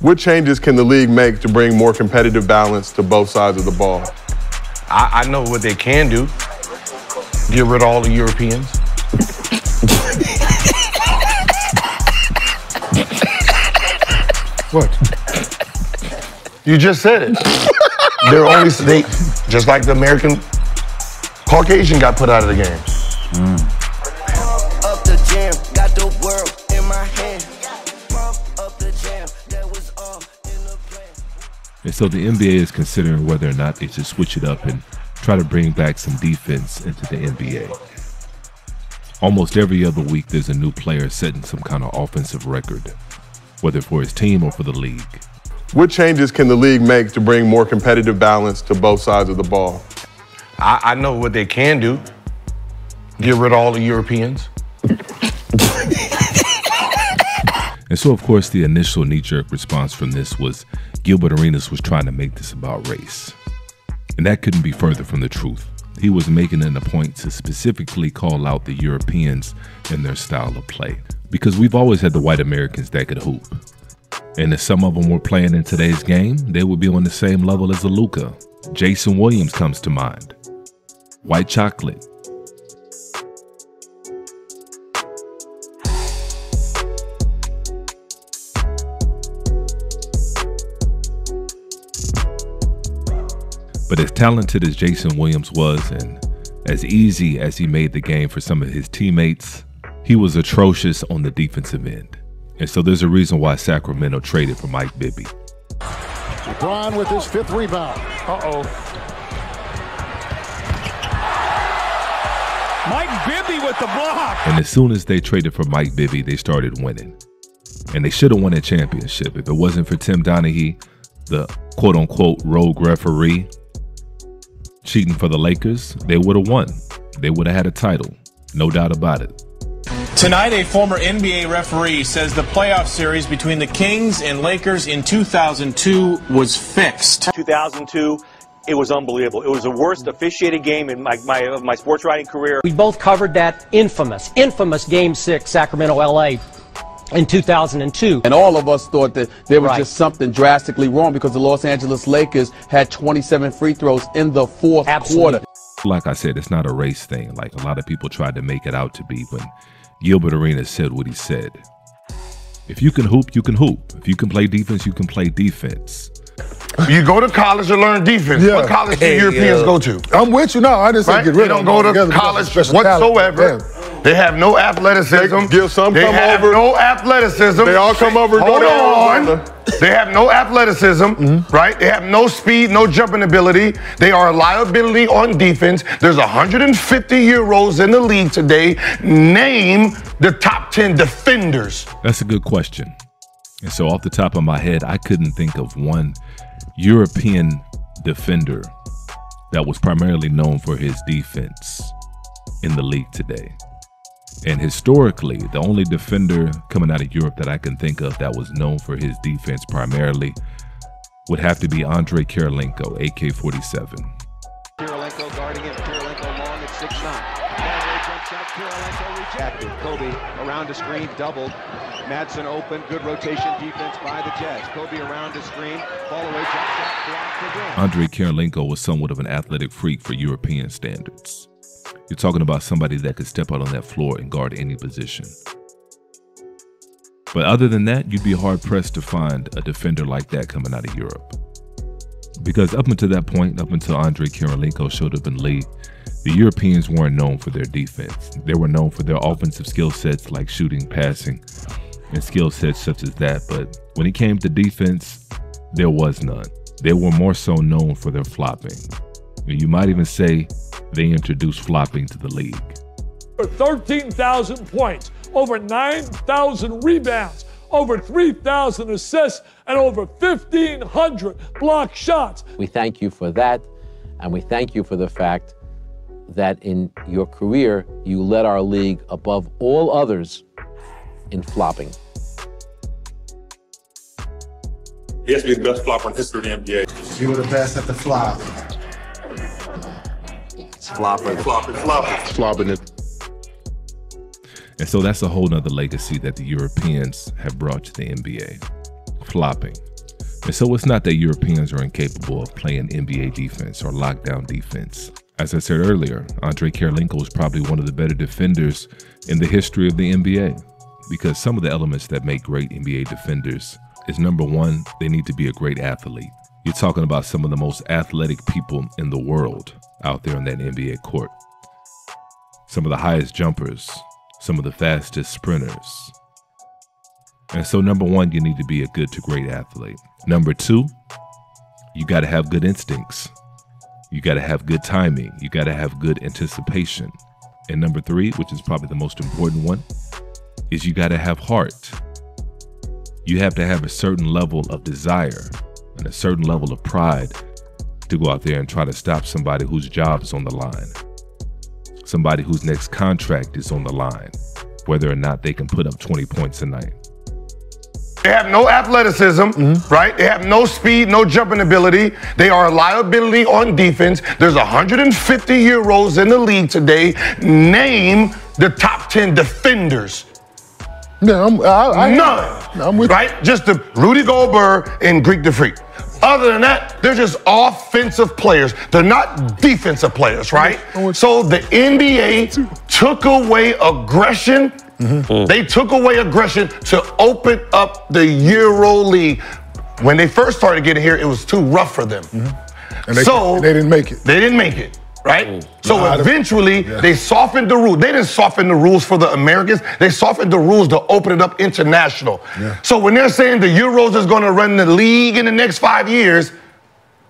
What changes can the league make to bring more competitive balance to both sides of the ball? I, I know what they can do. Get rid of all the Europeans. What? You just said it. They're only they, just like the American Caucasian got put out of the game. Up And so the NBA is considering whether or not they should switch it up and try to bring back some defense into the NBA. Almost every other week, there's a new player setting some kind of offensive record, whether for his team or for the league. What changes can the league make to bring more competitive balance to both sides of the ball? I, I know what they can do. Get rid of all the Europeans. And so, of course, the initial knee jerk response from this was Gilbert Arenas was trying to make this about race. And that couldn't be further from the truth. He was making it a point to specifically call out the Europeans and their style of play. Because we've always had the white Americans that could hoop. And if some of them were playing in today's game, they would be on the same level as a Luka. Jason Williams comes to mind. White chocolate. But as talented as Jason Williams was, and as easy as he made the game for some of his teammates, he was atrocious on the defensive end. And so there's a reason why Sacramento traded for Mike Bibby. LeBron with his fifth rebound. Uh oh. Mike Bibby with the block. And as soon as they traded for Mike Bibby, they started winning. And they should have won a championship. If it wasn't for Tim Donaghy, the quote unquote rogue referee, cheating for the Lakers, they would have won. They would have had a title. No doubt about it. Tonight, a former NBA referee says the playoff series between the Kings and Lakers in 2002 was fixed. 2002, it was unbelievable. It was the worst officiated game in my, my, of my sports writing career. We both covered that infamous, infamous Game 6 Sacramento LA in 2002. And all of us thought that there was Right. just something drastically wrong because the Los Angeles Lakers had 27 free throws in the fourth Absolutely. quarter. Like I said, it's not a race thing. Like a lot of people tried to make it out to be when Gilbert Arenas said what he said. If you can hoop, you can hoop. If you can play defense, you can play defense. You go to college to learn defense. Yeah. What college do Europeans go to? I'm with you. No, I didn't say Right? get They rid don't go to college of special talent. whatsoever. Yeah. They have no athleticism. They give some They come have over. no athleticism. They all come over Hold go to on. They have no athleticism, right? They have no speed, no jumping ability. They are a liability on defense. There's 150 Euros in the league today. Name the top 10 defenders. That's a good question. And so, off the top of my head, I couldn't think of one European defender that was primarily known for his defense in the league today. And historically, the only defender coming out of Europe that I can think of that was known for his defense primarily would have to be Andrei Kirilenko, AK 47. Kirilenko guarding him. Kirilenko long at 6'9. Ball jumps out. Kirilenko rejected. Kobe around a screen, doubled. Madsen open. Good rotation defense by the Jazz. Kobe around a screen. Ball away. Jump shot blocked again. Andrei Kirilenko was somewhat of an athletic freak for European standards. You're talking about somebody that could step out on that floor and guard any position. But other than that, you'd be hard pressed to find a defender like that coming out of Europe. Because up until that point, up until Andrei Kirilenko showed up in league, the Europeans weren't known for their defense. They were known for their offensive skill sets like shooting, passing, and skill sets such as that. But when it came to defense, there was none. They were more so known for their flopping. You might even say they introduced flopping to the league. over 13,000 points, over 9,000 rebounds, over 3,000 assists, and over 1,500 block shots. We thank you for that, and we thank you for the fact that in your career you led our league above all others in flopping. He has to be the best flopper in history of the NBA. You were the best at the flop. Flopping, flopping, flopping. Flopping it. And so that's a whole nother legacy that the Europeans have brought to the NBA. flopping. And so it's not that Europeans are incapable of playing NBA defense or lockdown defense. As I said earlier, Andrei Kirilenko is probably one of the better defenders in the history of the NBA because some of the elements that make great NBA defenders is number one, they need to be a great athlete. You're talking about some of the most athletic people in the world out there on that NBA court. Some of the highest jumpers, some of the fastest sprinters. And so, number one, you need to be a good to great athlete. Number two, you got to have good instincts. You got to have good timing. You got to have good anticipation. And number three, which is probably the most important one, is you got to have heart. You have to have a certain level of desire and a certain level of pride to go out there and try to stop somebody whose job is on the line, somebody whose next contract is on the line, whether or not they can put up 20 points a night. They have no athleticism, mm-hmm. right? They have no speed, no jumping ability. They are a liability on defense. There's 150 Euros in the league today. Name the top 10 defenders. Yeah, I'm, I, I, None. I'm with right? Just the Rudy Gobert and Greek the Freak. Other than that, they're just offensive players. They're not defensive players, right? So the NBA took away aggression. Mm-hmm. They took away aggression to open up the Euro League. When they first started getting here, it was too rough for them. Mm-hmm. And they- so they didn't make it. They didn't make it. Right? Mm. So Nah, the- eventually, they softened the rules. They didn't soften the rules for the Americans. They softened the rules to open it up international. So when they're saying the Euros is going to run the league in the next five years,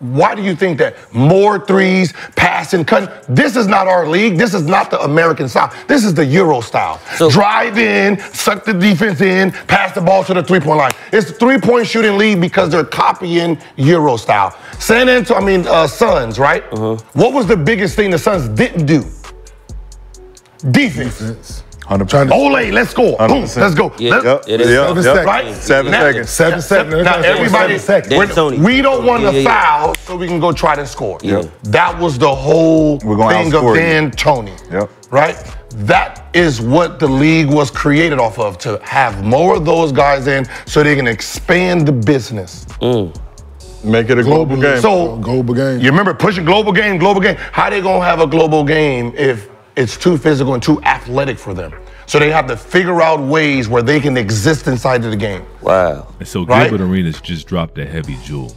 why do you think that? More threes, passing, cutting. This is not our league. This is not the American style. This is the Euro style. Drive in, suck the defense in, pass the ball to the three-point line. It's a three-point shooting league because they're copying Euro style. San Antonio, I mean, uh, Suns, right? What was the biggest thing the Suns didn't do? Defense. 100%. Ole, let's go. Boom, 100%. let's go. Yeah, Let- yep, it is. Seven seconds. Right? Seven Now- seconds. Seven seconds. Now everybody, Seven seconds. we're- we don't want to Yeah, yeah. foul, so we can go try to score. Yeah. That was the whole gonna thing of outscore you. D'Antoni. Yep. Right? That is what the league was created off of to have more of those guys in so they can expand the business. Mm. Make it a global game. So global game. You remember pushing global game, global game. How they gonna have a global game if it's too physical and too athletic for them? So they have to figure out ways where they can exist inside of the game. Wow. And so Right? Gilbert Arenas just dropped a heavy jewel,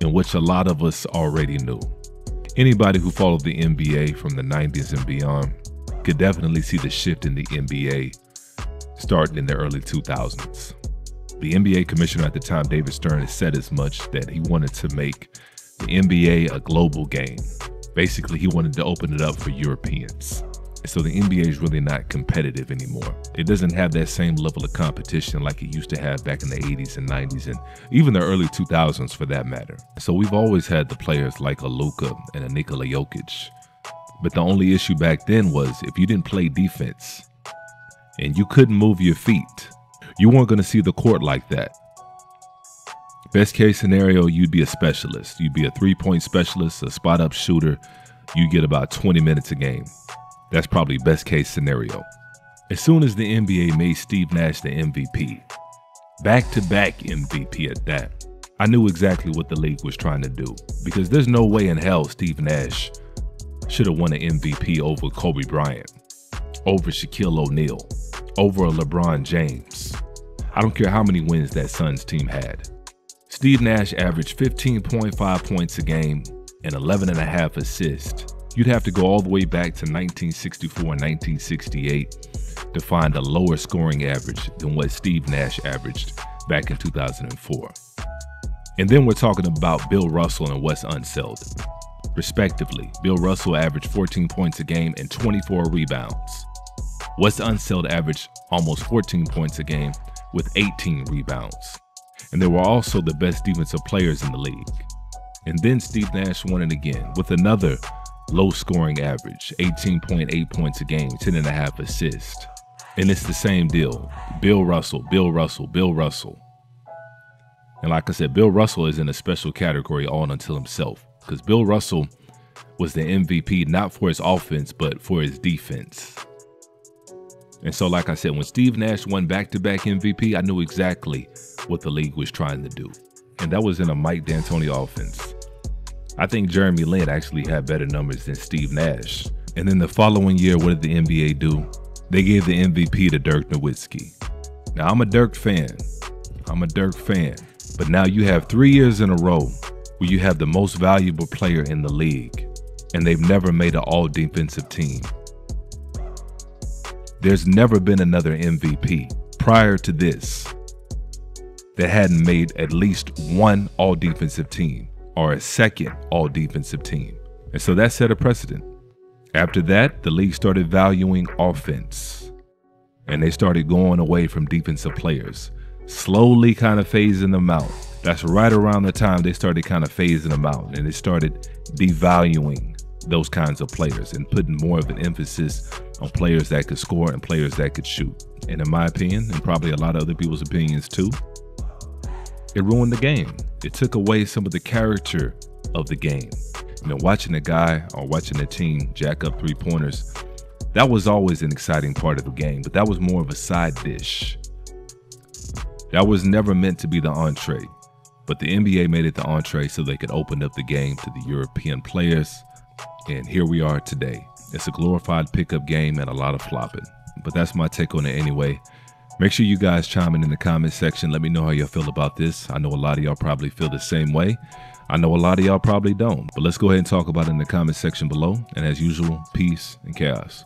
in which a lot of us already knew. Anybody who followed the NBA from the 90s and beyond could definitely see the shift in the NBA starting in the early 2000s. The NBA commissioner at the time, David Stern, has said as much that he wanted to make the NBA a global game. Basically, he wanted to open it up for Europeans. So the NBA is really not competitive anymore. It doesn't have that same level of competition like it used to have back in the 80s and 90s and even the early 2000s for that matter. So we've always had the players like a Luka and a Nikola Jokic. But the only issue back then was if you didn't play defense and you couldn't move your feet, you weren't going to see the court like that. Best case scenario, you'd be a specialist. You'd be a three point specialist, a spot up shooter. You get about 20 minutes a game. That's probably best case scenario. As soon as the NBA made Steve Nash the MVP, back to back MVP at that, I knew exactly what the league was trying to do because there's no way in hell Steve Nash should have won an MVP over Kobe Bryant, over Shaquille O'Neal, over a LeBron James. I don't care how many wins that Suns team had. Steve Nash averaged 15.5 points a game and 11 and a half assists. You'd have to go all the way back to 1964 and 1968 to find a lower scoring average than what Steve Nash averaged back in 2004. And then we're talking about Bill Russell and Wes Unseld. Respectively, Bill Russell averaged 14 points a game and 24 rebounds. Wes Unseld averaged almost 14 points a game with 18 rebounds. And they were also the best defensive players in the league. And then Steve Nash won it again with another low scoring average 18.8 points a game, 10 and a half assists. And it's the same deal Bill Russell, Bill Russell, Bill Russell. And like I said, Bill Russell is in a special category all until himself because Bill Russell was the MVP not for his offense, but for his defense. And so, like I said, when Steve Nash won back to back MVP, I knew exactly what the league was trying to do. And that was in a Mike D'Antoni offense. I think Jeremy Lin actually had better numbers than Steve Nash. And then the following year, what did the NBA do? They gave the MVP to Dirk Nowitzki. Now, I'm a Dirk fan. I'm a Dirk fan. But now you have three years in a row where you have the most valuable player in the league, and they've never made an all defensive team. There's never been another MVP prior to this that hadn't made at least one all defensive team or a second all defensive team. And so that set a precedent. After that, the league started valuing offense and they started going away from defensive players, slowly kind of phasing them out. That's right around the time they started kind of phasing them out and they started devaluing those kinds of players and putting more of an emphasis on players that could score and players that could shoot. And in my opinion, and probably a lot of other people's opinions too, it ruined the game. It took away some of the character of the game. You know, watching a guy or watching a team jack up three pointers, that was always an exciting part of the game, but that was more of a side dish. That was never meant to be the entree. But the NBA made it the entree so they could open up the game to the European players and here we are today. It's a glorified pickup game and a lot of flopping. But that's my take on it anyway. Make sure you guys chime in in the comment section. Let me know how y'all feel about this. I know a lot of y'all probably feel the same way. I know a lot of y'all probably don't. But let's go ahead and talk about it in the comment section below. And as usual, peace and chaos.